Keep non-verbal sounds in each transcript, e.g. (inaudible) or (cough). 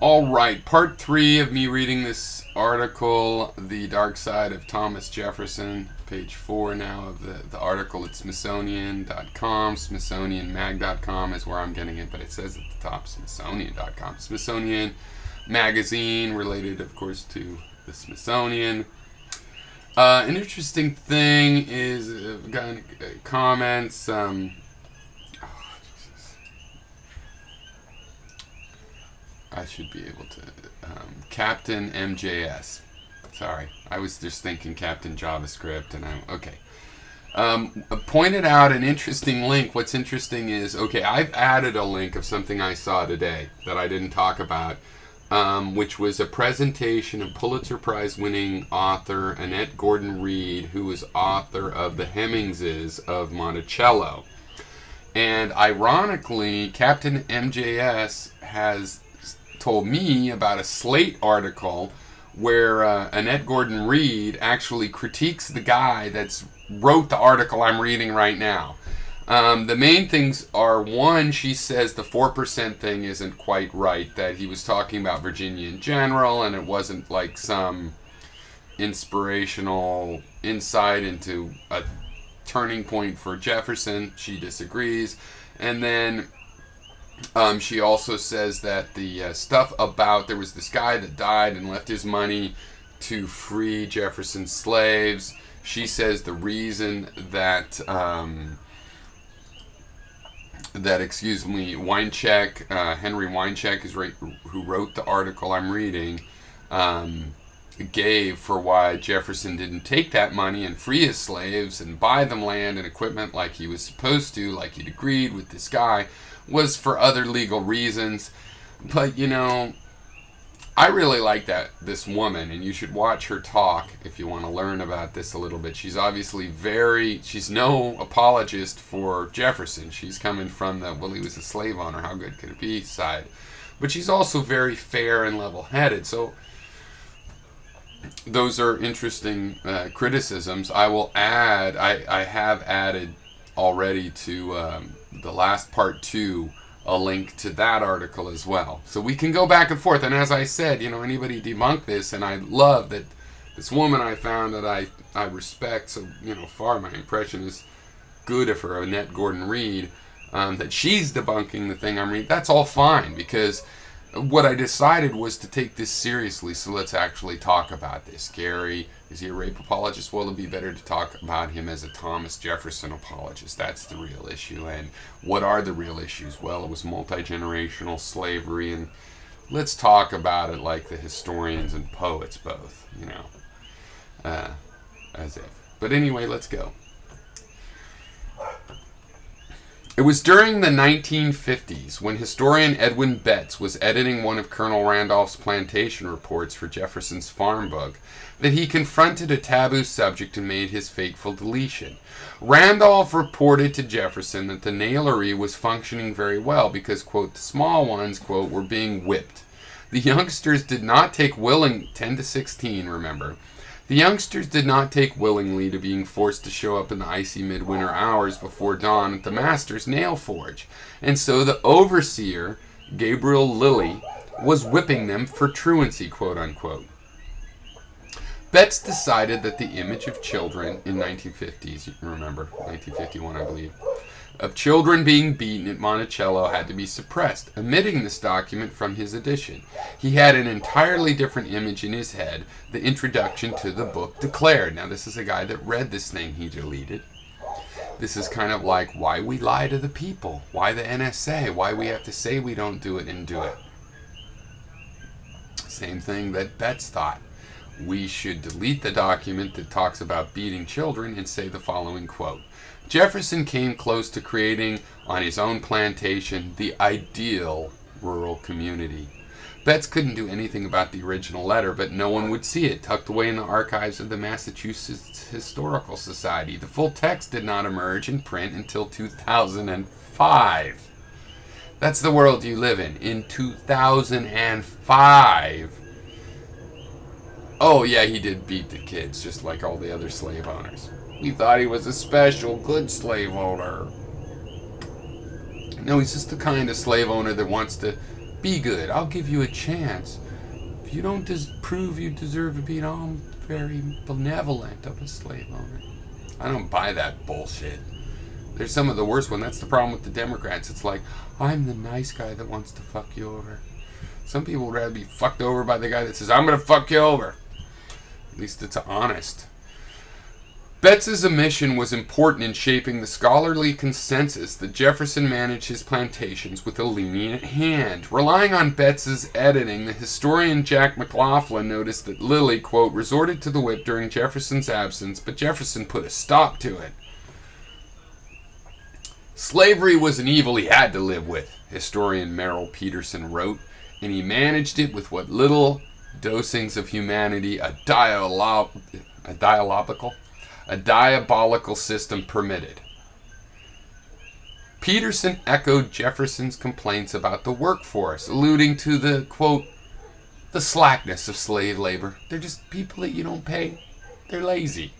All right, part three of me reading this article, The Dark Side of Thomas Jefferson, page four now of the, the article at Smithsonian.com. Smithsonianmag.com is where I'm getting it, but it says at the top Smithsonian.com. Smithsonian magazine, related, of course, to the Smithsonian. Uh, an interesting thing is, uh, got uh, comments. Um, I should be able to. Um, Captain MJS. Sorry, I was just thinking Captain JavaScript, and I'm okay. Um, pointed out an interesting link. What's interesting is okay, I've added a link of something I saw today that I didn't talk about, um, which was a presentation of Pulitzer Prize winning author Annette Gordon Reed, who was author of The Hemingses of Monticello. And ironically, Captain MJS has told me about a Slate article where uh, Annette Gordon Reed actually critiques the guy that's wrote the article I'm reading right now. Um, the main things are one, she says the 4% thing isn't quite right, that he was talking about Virginia in general, and it wasn't like some inspirational insight into a turning point for Jefferson. She disagrees. And then um, she also says that the uh, stuff about there was this guy that died and left his money to free Jefferson's slaves. She says the reason that um, that excuse me, Wiencek, uh, Henry Wiencek is right, who wrote the article I'm reading. Um, gave for why Jefferson didn't take that money and free his slaves and buy them land and equipment like he was supposed to, like he'd agreed with this guy was for other legal reasons. But you know, I really like that this woman, and you should watch her talk if you want to learn about this a little bit. She's obviously very, she's no apologist for Jefferson. She's coming from the, well, he was a slave owner, how good could it be side. But she's also very fair and level headed. So those are interesting uh, criticisms. I will add, I, I have added already to um, the last part two a link to that article as well. So we can go back and forth. And as I said, you know, anybody debunk this, and I love that this woman I found that I, I respect, so, you know, far my impression is good of her, Annette Gordon Reed, um, that she's debunking the thing I'm reading. That's all fine because what I decided was to take this seriously. So let's actually talk about this. Gary, is he a rape apologist? Well, it'd be better to talk about him as a Thomas Jefferson apologist. That's the real issue. And what are the real issues? Well, it was multi generational slavery. And let's talk about it like the historians and poets both, you know, uh, as if. But anyway, let's go. It was during the 1950s when historian Edwin Betts was editing one of Colonel Randolph's plantation reports for Jefferson's farm book that he confronted a taboo subject and made his fateful deletion. Randolph reported to Jefferson that the nailery was functioning very well because, quote, the small ones, quote, were being whipped. The youngsters did not take willing 10 to 16, remember, the youngsters did not take willingly to being forced to show up in the icy midwinter hours before dawn at the master's nail forge, and so the overseer, Gabriel Lilly, was whipping them for truancy, quote unquote. Betts decided that the image of children in 1950s, you remember, 1951, I believe, of children being beaten at Monticello had to be suppressed, omitting this document from his edition. He had an entirely different image in his head, the introduction to the book declared. Now, this is a guy that read this thing he deleted. This is kind of like why we lie to the people, why the NSA, why we have to say we don't do it and do it. Same thing that Betts thought. We should delete the document that talks about beating children and say the following quote Jefferson came close to creating on his own plantation the ideal rural community. Betts couldn't do anything about the original letter, but no one would see it, tucked away in the archives of the Massachusetts Historical Society. The full text did not emerge in print until 2005. That's the world you live in. In 2005. Oh, yeah, he did beat the kids, just like all the other slave owners. We thought he was a special good slave owner. No, he's just the kind of slave owner that wants to Be good. I'll give you a chance. If you don't prove you deserve to be, I'm very benevolent of a slave owner. I don't buy that bullshit. There's some of the worst one. That's the problem with the Democrats. It's like, I'm the nice guy that wants to fuck you over. Some people would rather be fucked over by the guy that says, I'm going to fuck you over. At least it's honest. Betts's omission was important in shaping the scholarly consensus that Jefferson managed his plantations with a lenient hand. Relying on Betts's editing, the historian Jack McLaughlin noticed that Lilly, quote, resorted to the whip during Jefferson's absence, but Jefferson put a stop to it. Slavery was an evil he had to live with, historian Merrill Peterson wrote, and he managed it with what little dosings of humanity a, dialogue, a dialogical a diabolical system permitted. Peterson echoed Jefferson's complaints about the workforce, alluding to the, quote, the slackness of slave labor. They're just people that you don't pay. They're lazy.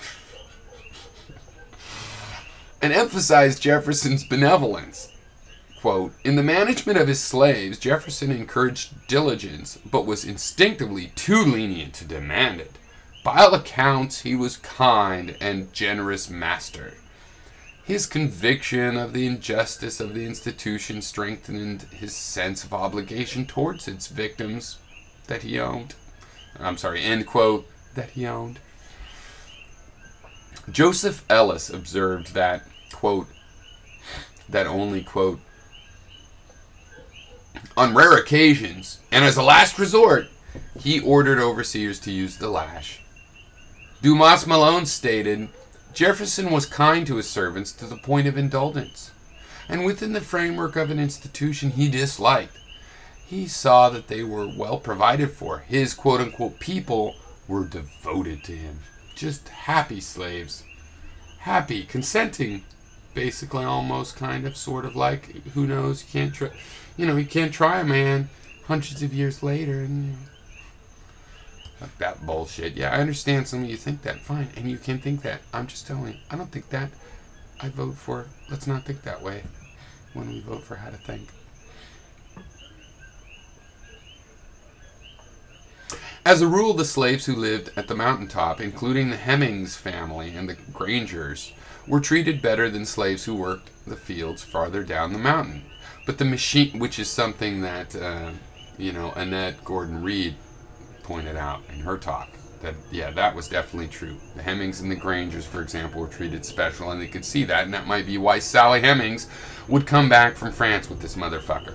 (laughs) and emphasized Jefferson's benevolence. Quote, In the management of his slaves, Jefferson encouraged diligence, but was instinctively too lenient to demand it. By all accounts, he was kind and generous master. His conviction of the injustice of the institution strengthened his sense of obligation towards its victims that he owned. I'm sorry, end quote, that he owned. Joseph Ellis observed that, quote, that only, quote, on rare occasions, and as a last resort, he ordered overseers to use the lash. Dumas Malone stated Jefferson was kind to his servants to the point of indulgence, and within the framework of an institution he disliked. He saw that they were well provided for. His quote unquote people were devoted to him. Just happy slaves. Happy, consenting, basically, almost kind of, sort of like, who knows, you can't try, you know, you can't try a man hundreds of years later and that bullshit. Yeah, I understand some of you think that. Fine. And you can think that. I'm just telling you, I don't think that. I vote for, let's not think that way when we vote for how to think. As a rule, the slaves who lived at the mountaintop, including the Hemings family and the Grangers, were treated better than slaves who worked the fields farther down the mountain. But the machine, which is something that, uh, you know, Annette Gordon Reed pointed out in her talk that yeah that was definitely true. The hemings and the grangers for example were treated special and they could see that and that might be why sally hemings would come back from france with this motherfucker.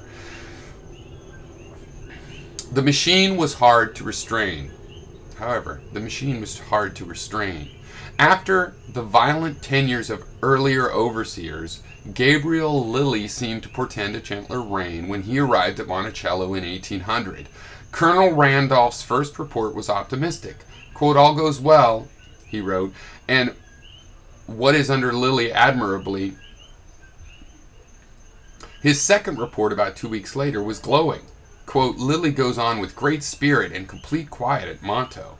The machine was hard to restrain. However the machine was hard to restrain after the violent tenures of earlier overseers gabriel lilly seemed to portend a gentler reign when he arrived at monticello in 1800 Colonel Randolph's first report was optimistic. Quote, all goes well, he wrote, and what is under Lilly admirably. His second report, about two weeks later, was glowing. Quote, Lilly goes on with great spirit and complete quiet at Monto.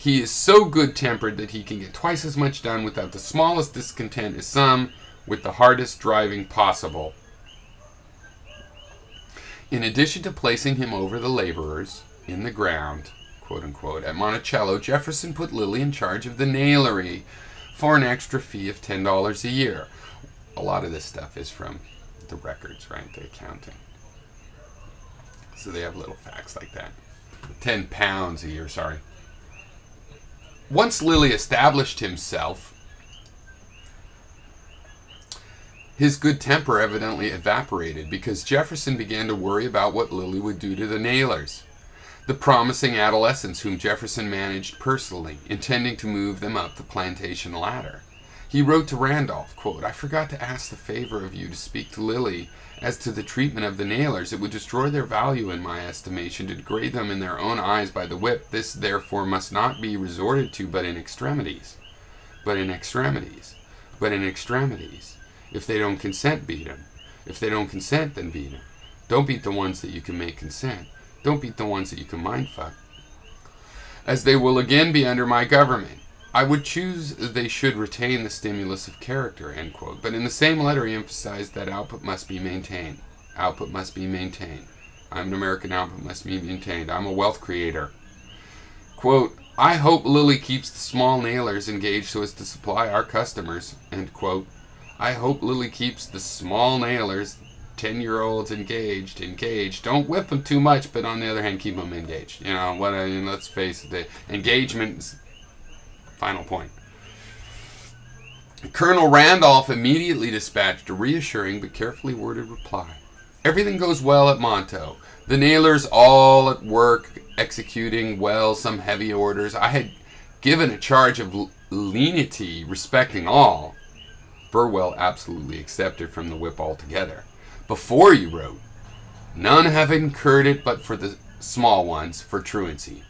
He is so good tempered that he can get twice as much done without the smallest discontent as some, with the hardest driving possible. In addition to placing him over the laborers in the ground, quote unquote, at Monticello, Jefferson put Lilly in charge of the nailery for an extra fee of $10 a year. A lot of this stuff is from the records, right? The accounting. So they have little facts like that. 10 pounds a year, sorry. Once Lilly established himself, His good temper evidently evaporated because Jefferson began to worry about what Lilly would do to the nailers, the promising adolescents whom Jefferson managed personally, intending to move them up the plantation ladder. He wrote to Randolph, quote, I forgot to ask the favor of you to speak to Lilly as to the treatment of the nailers. It would destroy their value in my estimation, to degrade them in their own eyes by the whip. This, therefore, must not be resorted to but in extremities. But in extremities. But in extremities. If they don't consent, beat them. If they don't consent, then beat them. Don't beat the ones that you can make consent. Don't beat the ones that you can mindfuck. As they will again be under my government. I would choose they should retain the stimulus of character, end quote. But in the same letter he emphasized that output must be maintained. Output must be maintained. I'm an American but must be maintained. I'm a wealth creator. Quote, I hope Lilly keeps the small nailers engaged so as to supply our customers. End quote. I hope Lilly keeps the small nailers, 10 year olds engaged, engaged. Don't whip them too much, but on the other hand, keep them engaged. You know, what I mean, let's face it, the engagement final point. Colonel Randolph immediately dispatched a reassuring but carefully worded reply. Everything goes well at Monto. The nailers all at work, executing well some heavy orders. I had given a charge of lenity respecting all. Burwell absolutely accepted from the whip altogether. Before you wrote, none have incurred it but for the small ones, for truancy.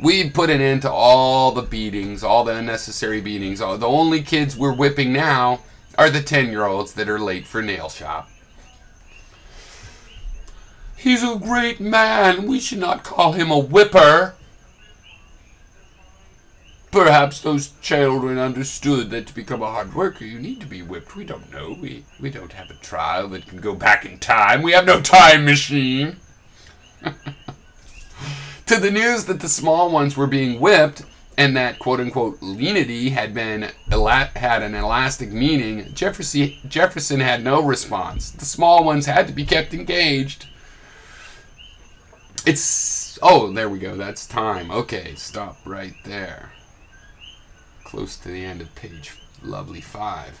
We'd put an end to all the beatings, all the unnecessary beatings. The only kids we're whipping now are the 10 year olds that are late for nail shop. He's a great man. We should not call him a whipper. Perhaps those children understood that to become a hard worker you need to be whipped. We don't know. We, we don't have a trial that can go back in time. We have no time machine. (laughs) to the news that the small ones were being whipped and that quote unquote lenity had been had an elastic meaning, Jefferson, Jefferson had no response. The small ones had to be kept engaged. It's oh, there we go. That's time. Okay, stop right there. Close to the end of page lovely five.